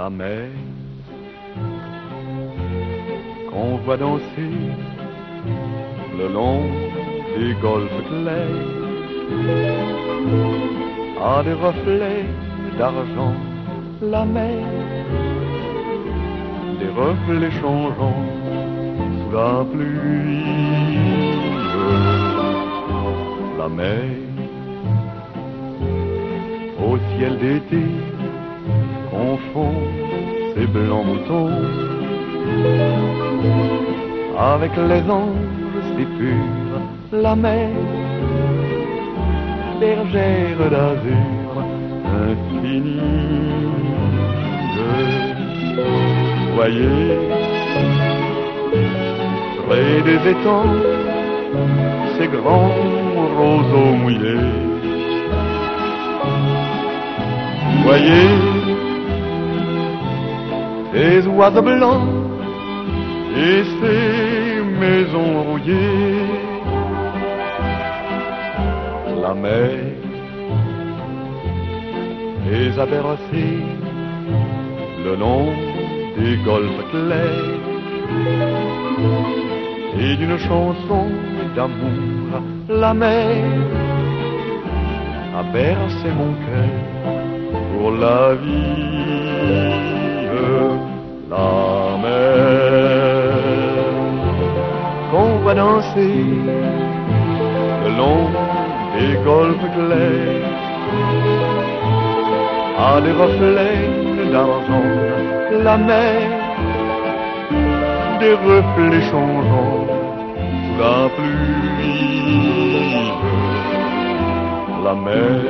la mer qu'on voit danser le long des golfes clairs a des reflets d'argent la mer des reflets changeants sous la pluie. La mer au ciel d'été confond ses blancs moutons avec les anges si purs, la mer, bergère d'azur infinie. Voyez, près des étangs, ces grands roseaux mouillés. Voyez, oiseaux blancs et ces maisons rouillées. La mer les a bercées le long des golfes clairs et d'une chanson d'amour la mer a bercé mon cœur pour la vie. Qu'on va danser le long des golfes clairs à des reflets d'argent. La mer des reflets changeants sous la pluie. La mer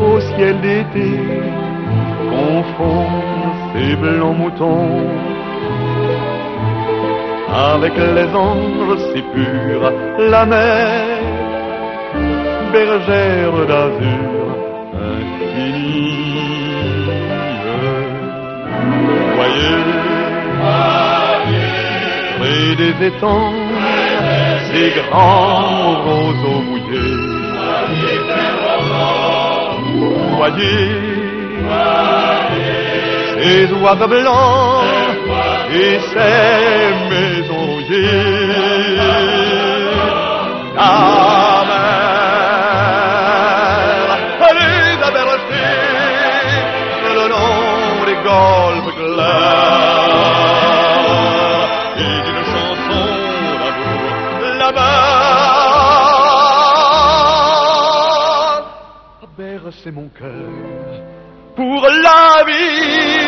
au ciel d'été confond ces blancs moutons avec les anges si purs, la mer, bergère d'azur infinie. Voyez, près des étangs, ces grands roseaux mouillés. Voyez, ces oiseaux blancs et ces maisons rouillées. La mer, les a bercés le long des golfes clairs et d'une chanson d'amour là-bas a bercé mon cœur pour la vie.